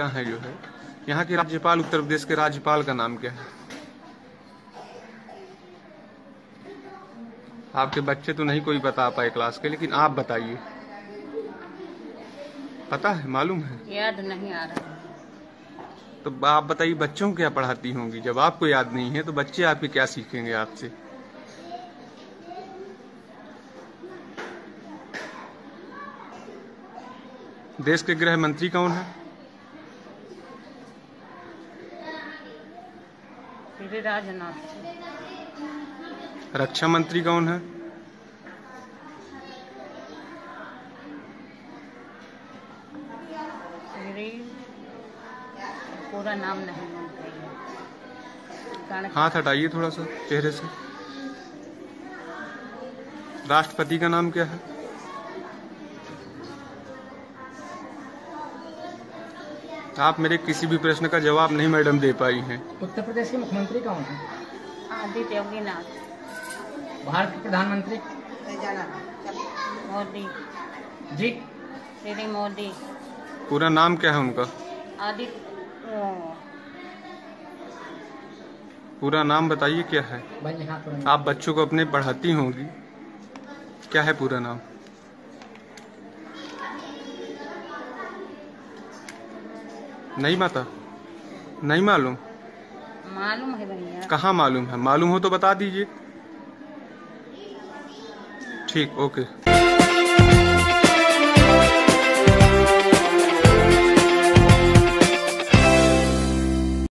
शिक्षिका हैं जो है? यहाँ के राज्यपाल उत्तर प्रदेश के राज्यपाल का नाम क्या है? आपके बच्चे तो नहीं कोई बता पाए क्लास के लेकिन आप बताइए। पता है? मालूम है? याद नहीं आ रहा। तो आप बताइए बच्चों को क्या पढ़ाती होंगी? जब आपको याद नहीं है तो बच्चे आपके क्या सीखेंगे आपसे? देश के गृह मंत्री कौन है? राजनाथ रक्षा मंत्री कौन है? पूरा नाम नहीं हाथ हटाइए थोड़ा सा चेहरे से। राष्ट्रपति का नाम क्या है? आप मेरे किसी भी प्रश्न का जवाब नहीं मैडम दे पाई हैं। उत्तर प्रदेश के मुख्यमंत्री कौन है? आदित्य योगीनाथ। भारत के प्रधानमंत्री? मोदी। जी। श्री मोदी। पूरा नाम क्या है उनका? आदित्य। पूरा नाम बताइए क्या है? आप बच्चों को अपने पढ़ाती होंगी। क्या है पूरा नाम? नहीं माता। नहीं मालूम। मालूम है भैया कहाँ मालूम है? मालूम हो तो बता दीजिए। ठीक ओके।